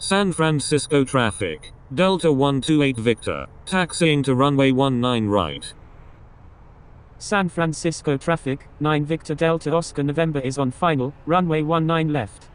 San Francisco traffic. Delta 128 Victor. Taxiing to runway 19 right. San Francisco traffic, 9 Victor Delta Oscar November is on final, runway 19 left.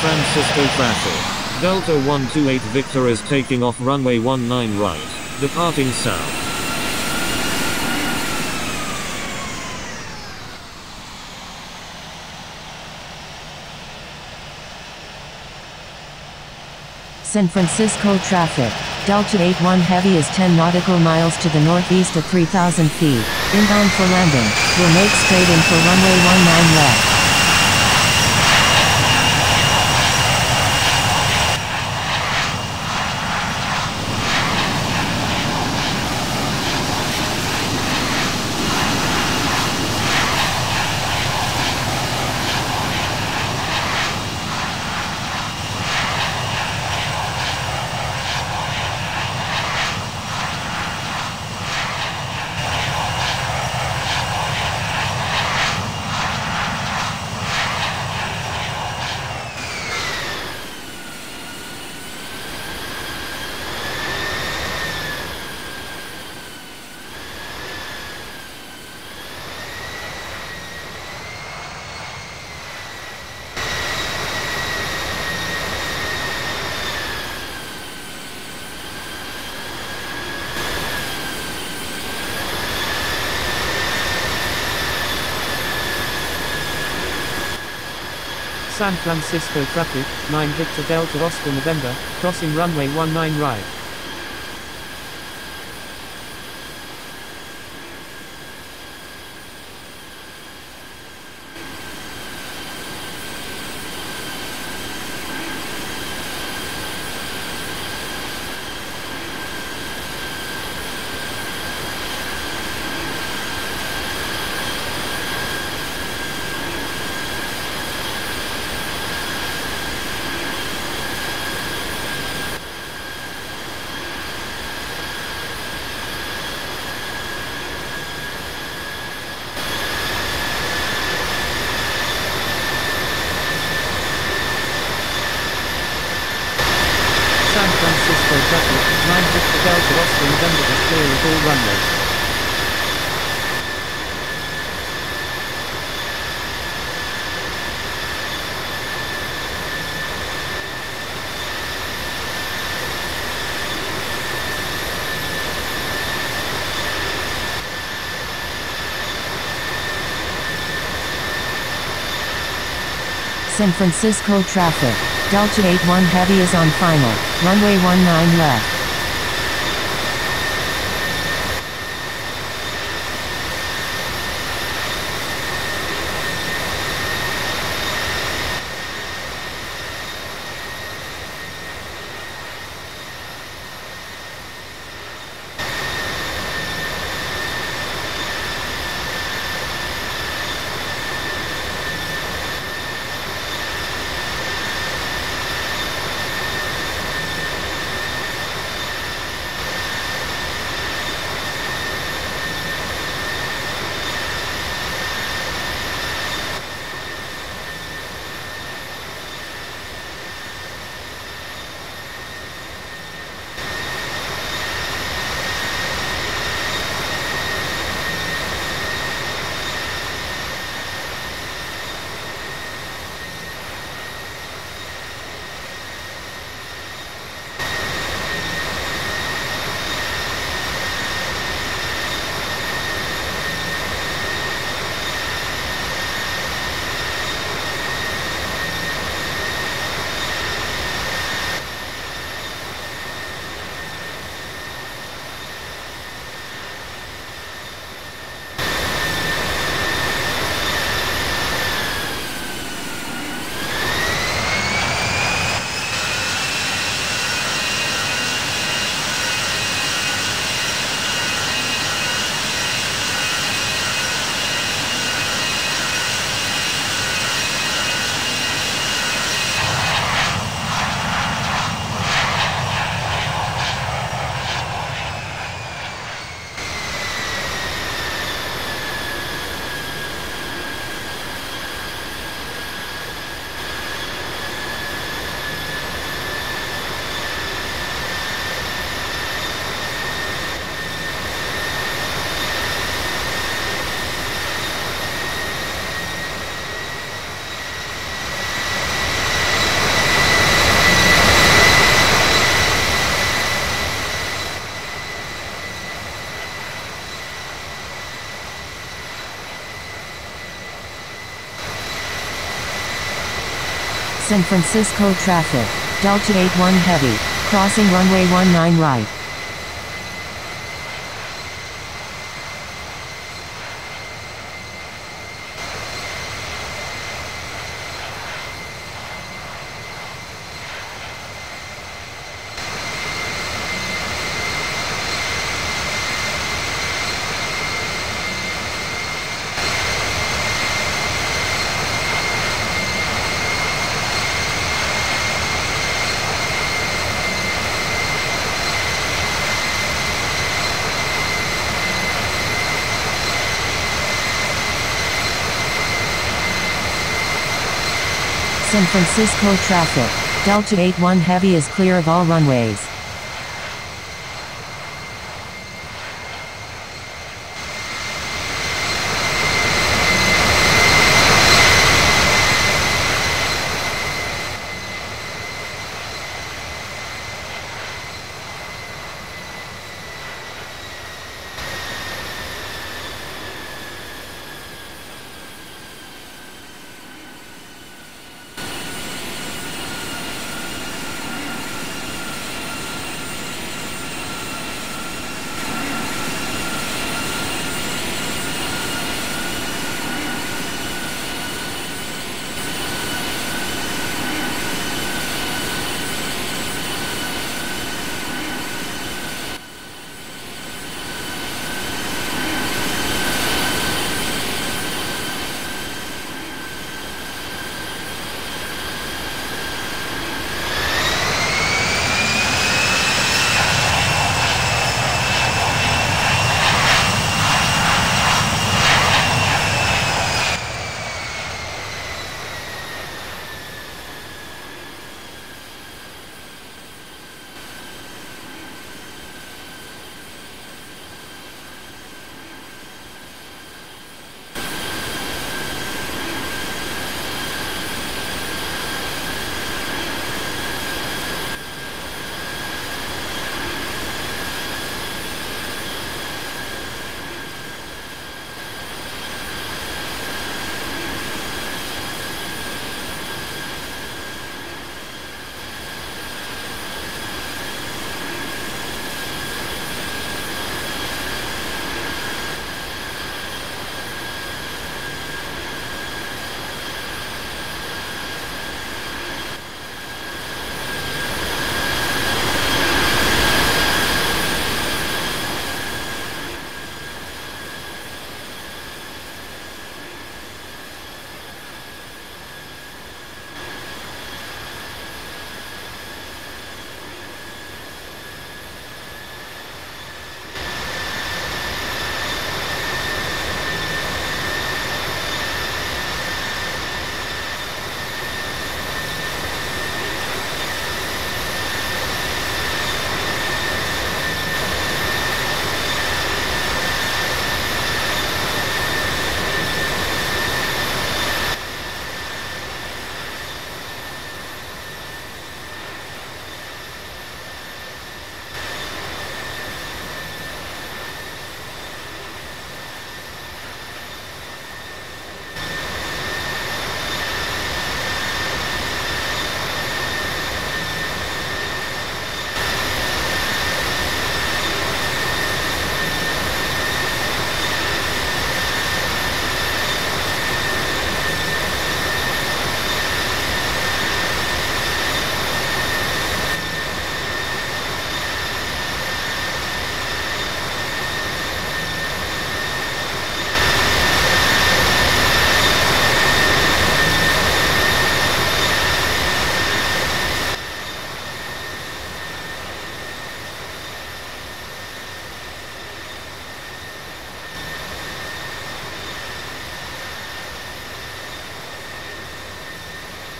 Francisco traffic. Delta 128 Victor is taking off runway 19 right, departing south. San Francisco traffic. Delta 81 Heavy is 10 nautical miles to the northeast at 3,000 feet. Inbound for landing. Will make straight in for runway 19 left. San Francisco traffic, 9 Victor Delta Oscar November, crossing runway 19 right. San Francisco traffic. Delta 81 Heavy is on final. Runway 19 left. San Francisco traffic. Delta 81 Heavy. Crossing runway 19 right. San Francisco traffic. Delta 81 Heavy is clear of all runways.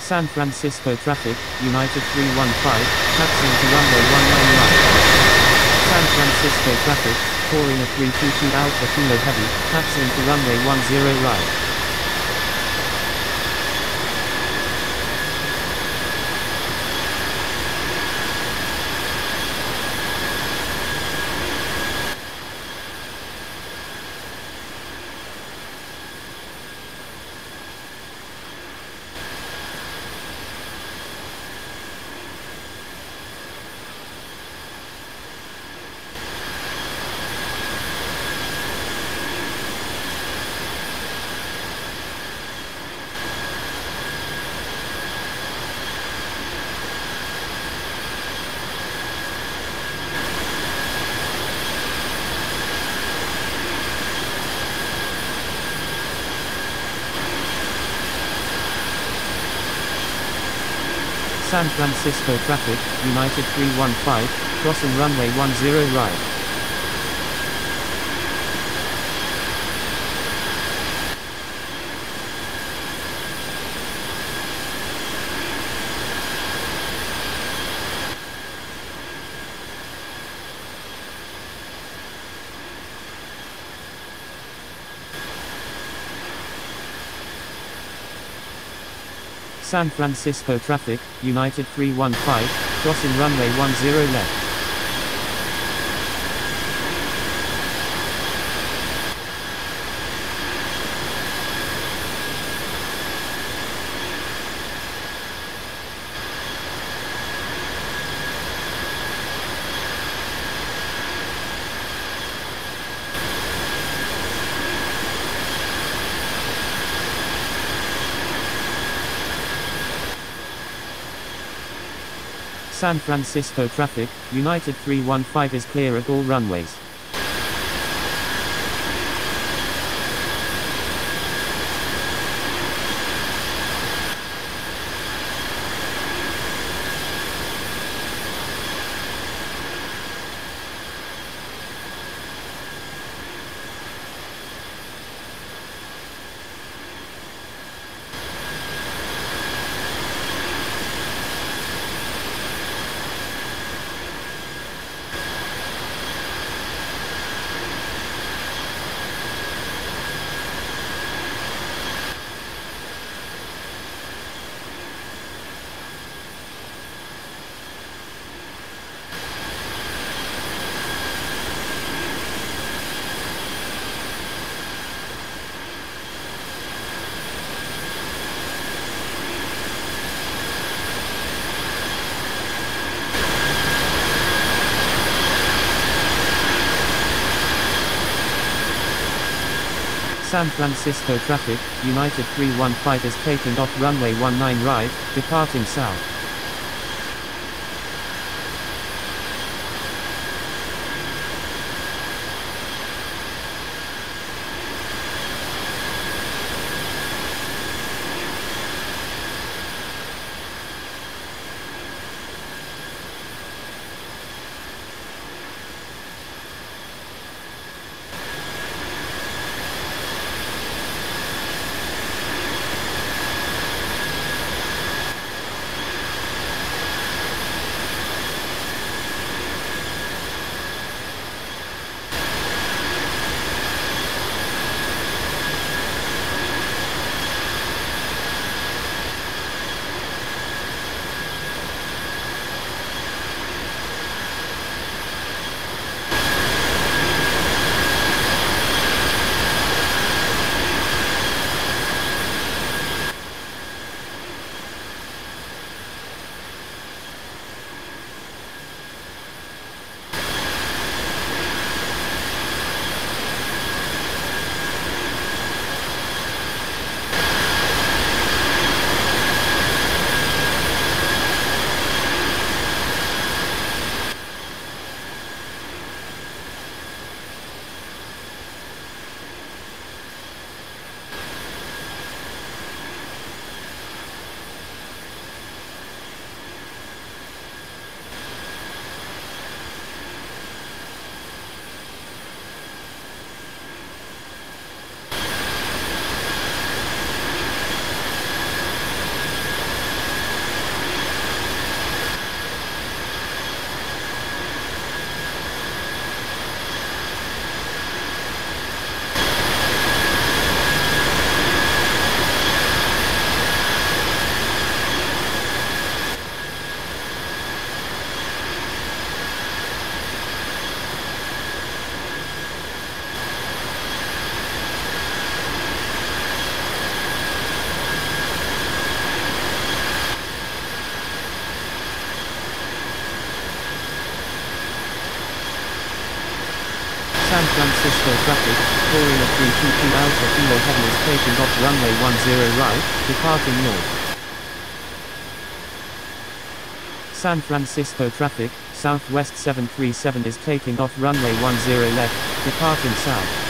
San Francisco traffic, United 315, taxiing to runway 19 right. San Francisco traffic, pouring a 322 Alpha Kilo Heavy, taxiing to runway 10 right. San Francisco traffic, United 315, crossing runway 10 right. San Francisco traffic, United 315, crossing runway 10 left. San Francisco traffic, United 315 is clear at all runways. San Francisco traffic, United 315 is taking off runway 19 right, departing south. Francisco traffic, a 322 Alpha Kilo Heavy is taking off runway 10 right, departing north. San Francisco traffic, Southwest 737 is taking off runway 10 left, departing south.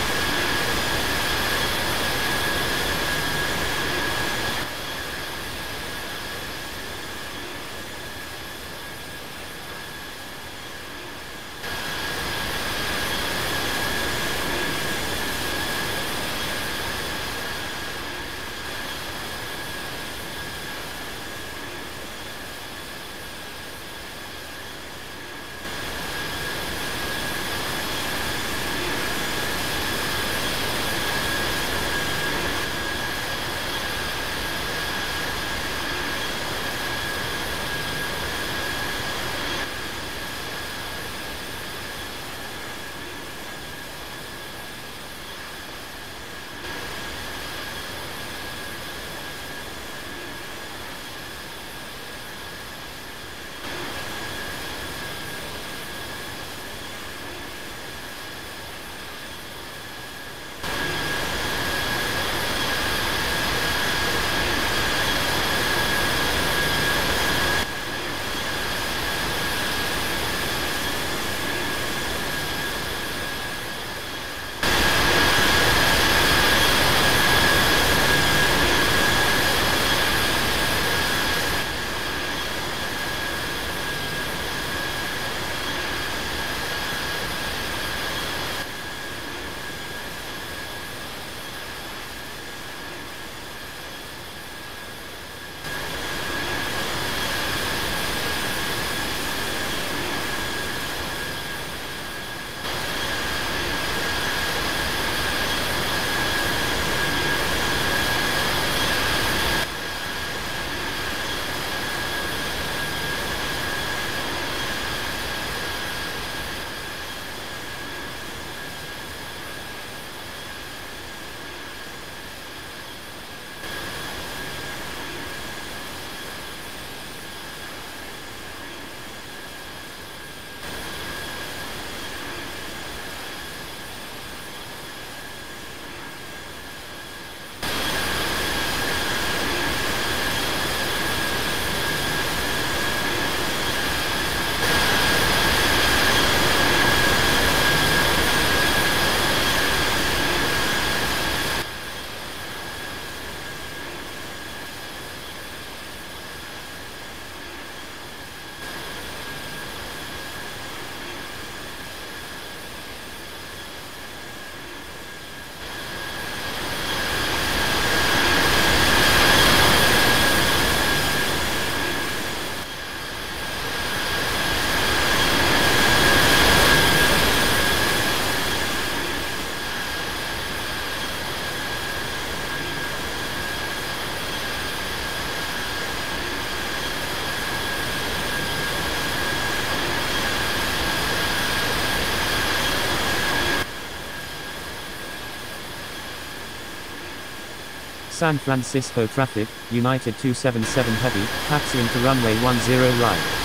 San Francisco traffic, United 277 Heavy, taxiing to runway 10 right.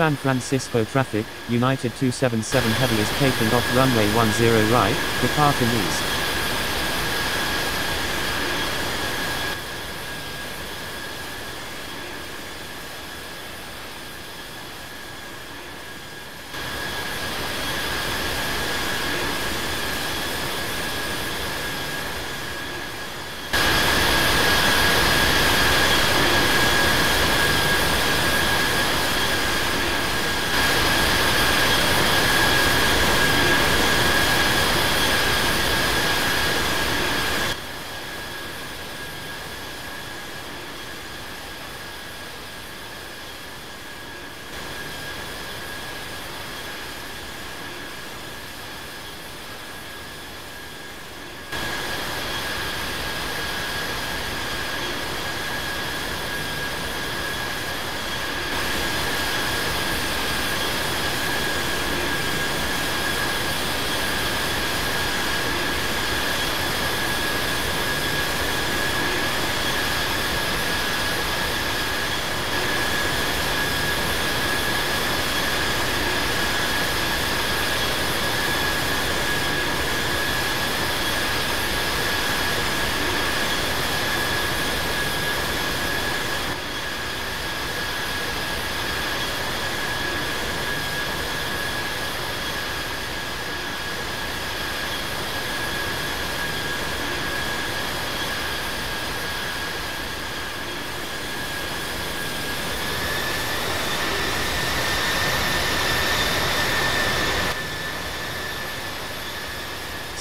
San Francisco traffic, United 277 Heavy is taking off runway 10 right, departing east.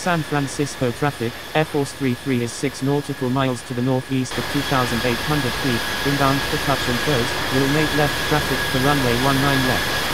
San Francisco traffic, Air Force 33 is 6 nautical miles to the northeast of 2,800 feet, inbound for touch and goes, will make left traffic for runway 19 left.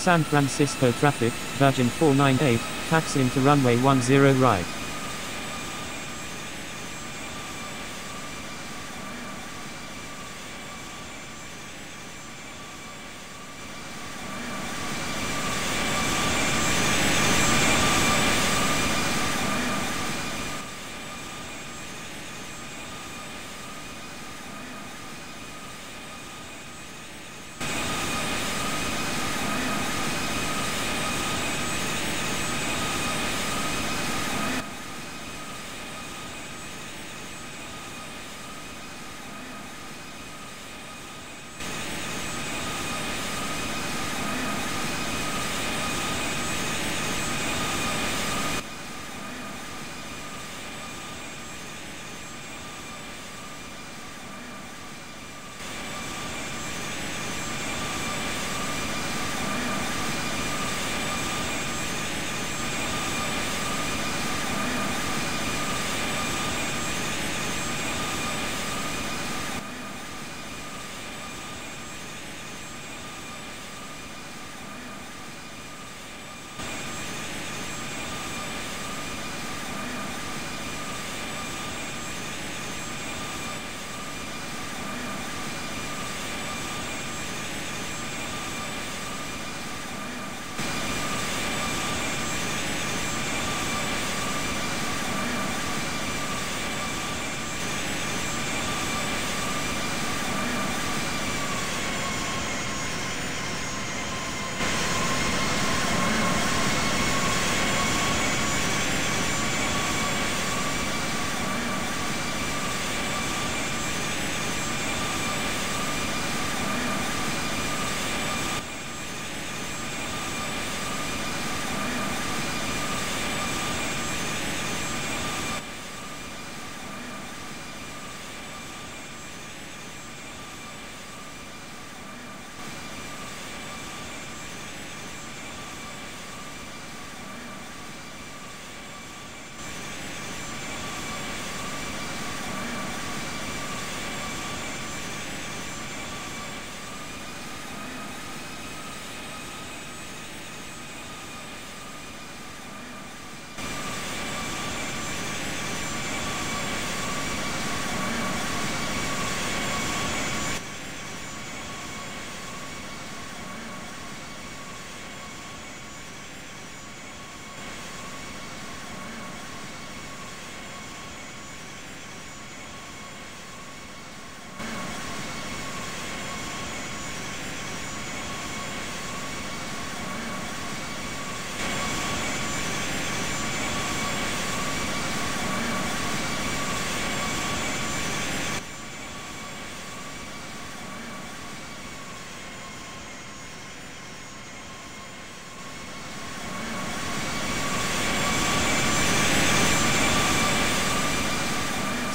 San Francisco traffic, Virgin 498, taxiing to runway 10 right.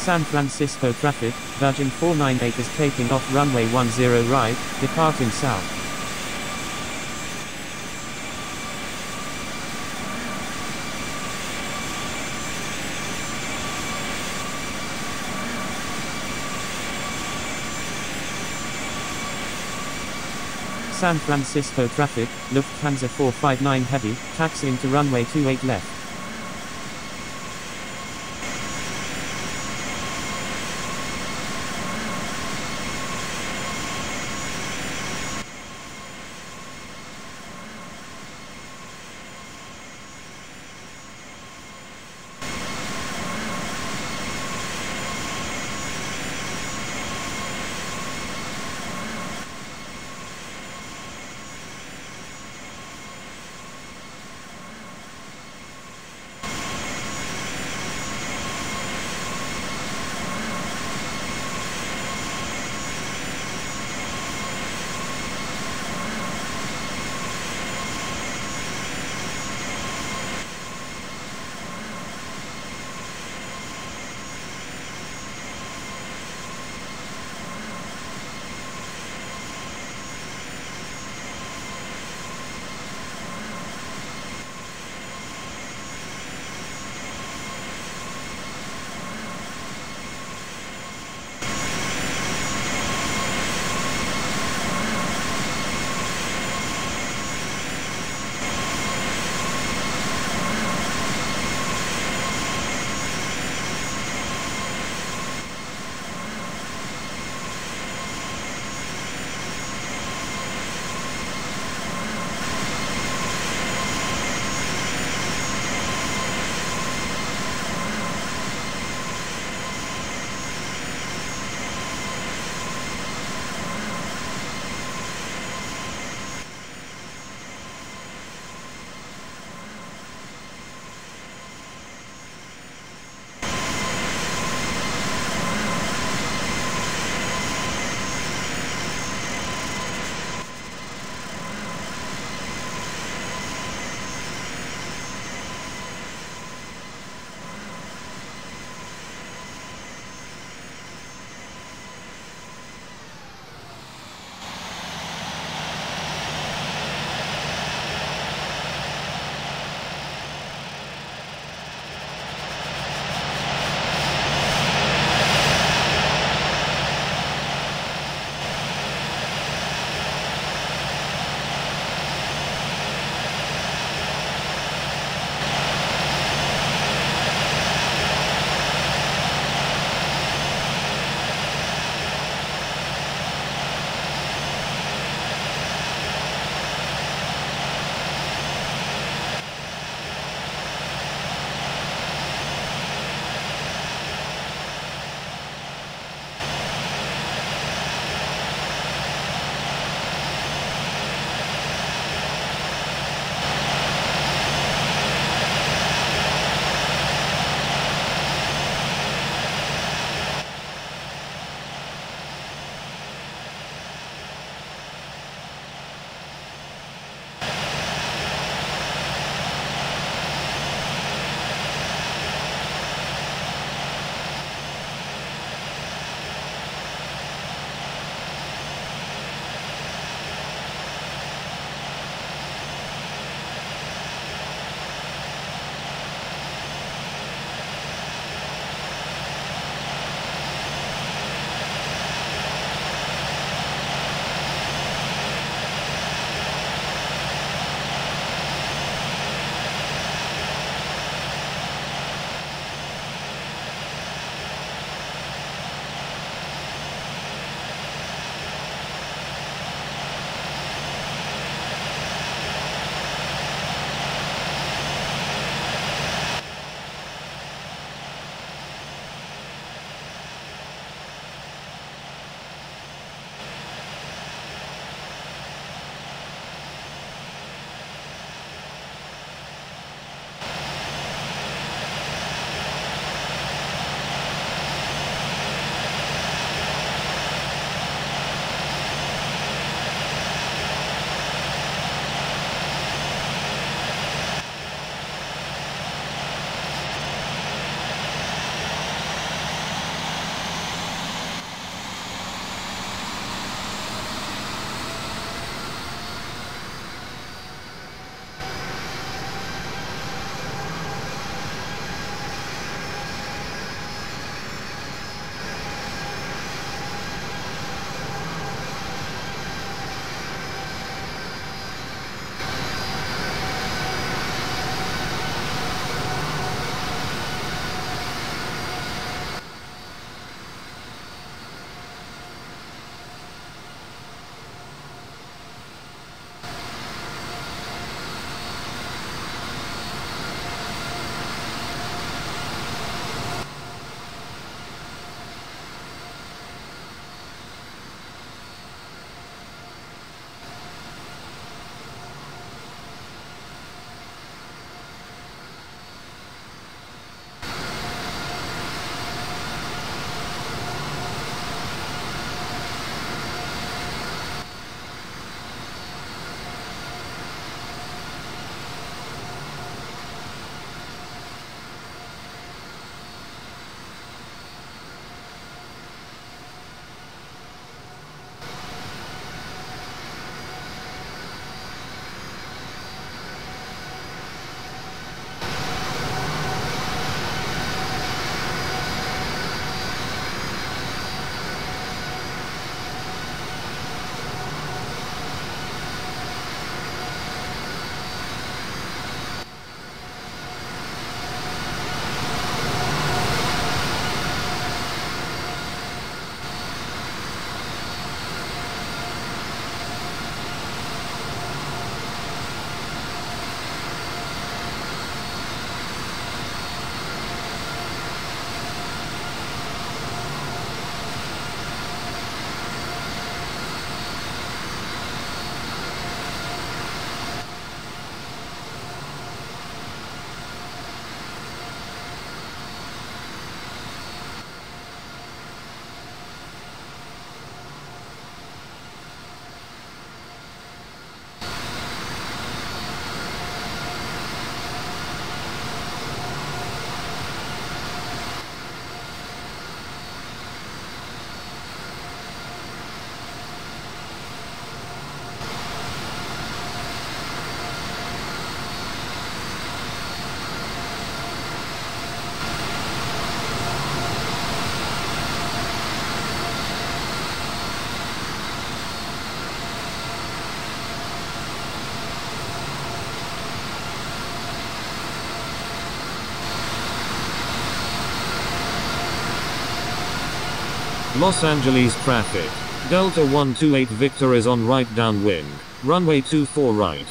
San Francisco traffic, Virgin 498 is taking off runway 10 right, departing south. San Francisco traffic, Lufthansa 459 heavy, taxiing to runway 28 left. Los Angeles traffic. Delta 128 Victor is on right downwind. Runway 24 right.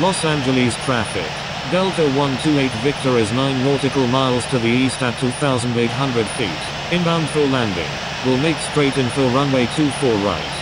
Los Angeles traffic. Delta 128 Victor is 9 nautical miles to the east at 2,800 feet. Inbound for landing. Will make straight in for runway 24 right.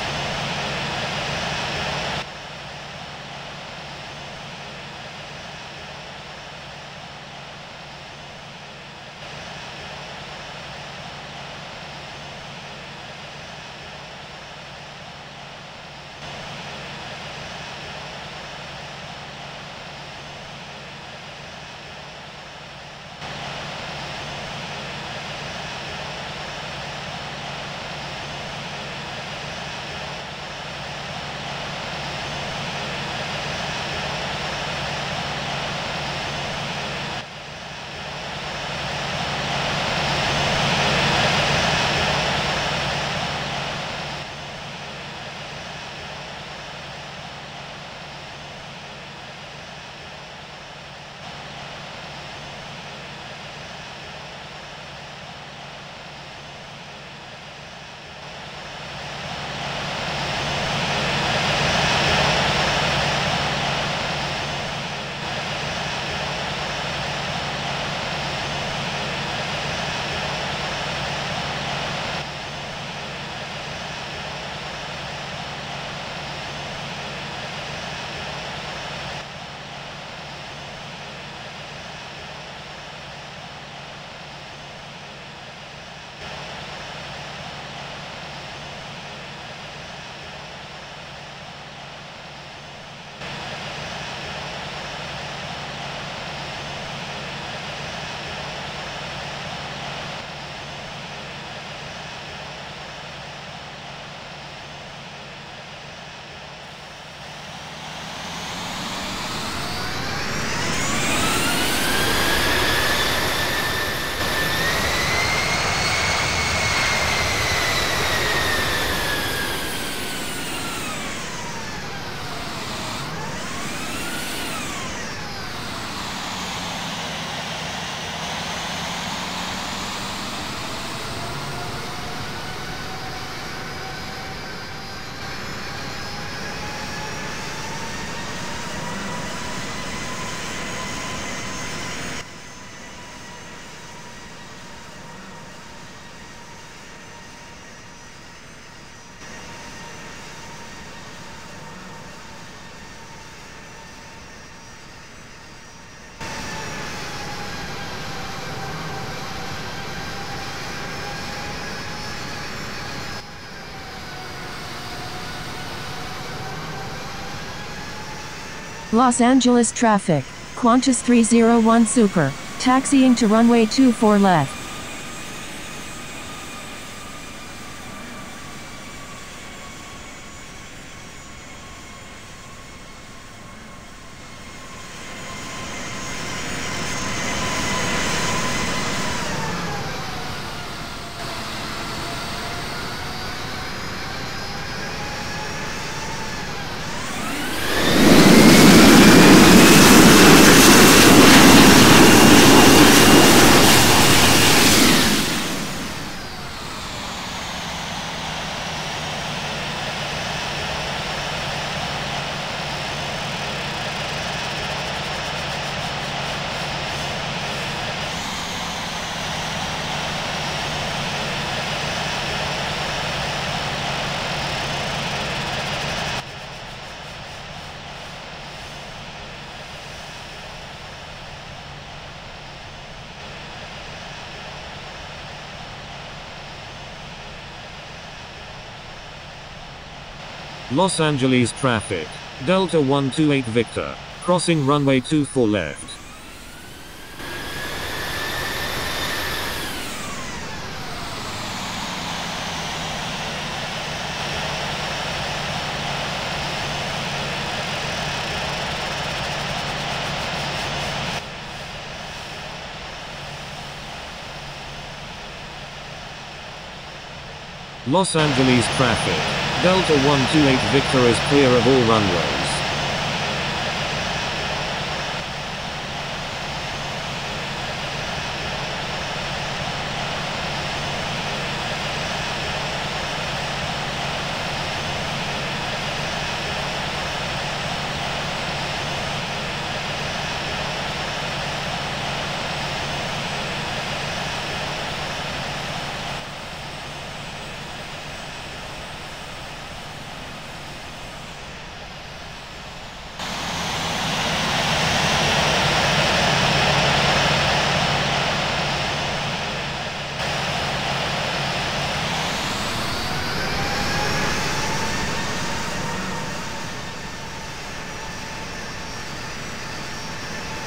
Los Angeles traffic. Qantas 301 Super. Taxiing to runway 24 left. Los Angeles traffic. Delta 128 Victor. Crossing runway 24 left. Los Angeles traffic. Delta 128 Victor is clear of all runways.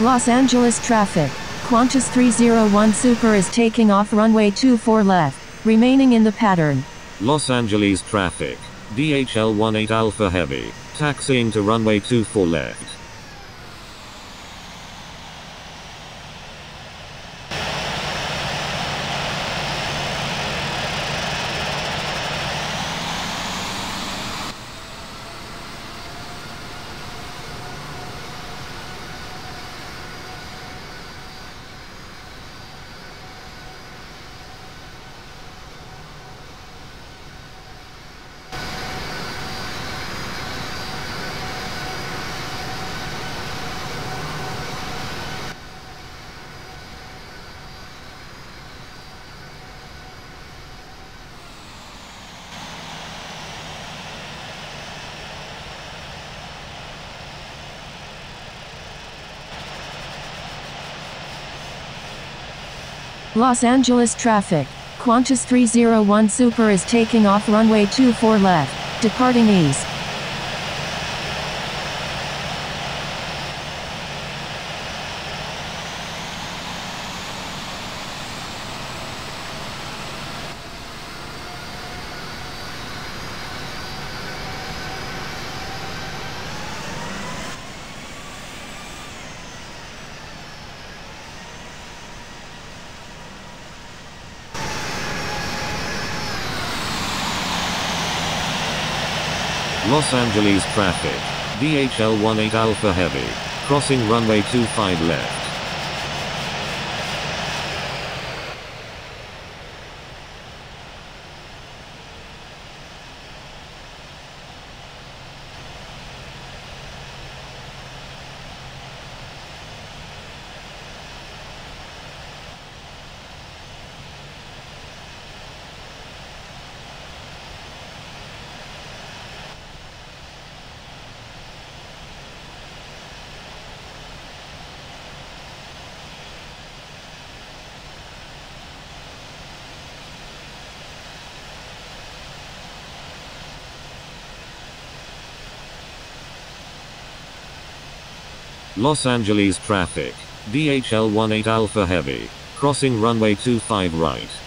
Los Angeles traffic. Qantas 301 Super is taking off runway 24 left, remaining in the pattern. Los Angeles traffic. DHL 18 Alpha Heavy. Taxiing to runway 24 left. Los Angeles traffic. Qantas 301 Super is taking off runway 24 left, departing east. Los Angeles traffic. DHL 18 Alpha Heavy. Crossing runway 25 left. Los Angeles traffic. DHL 18 Alpha Heavy. Crossing runway 25 right.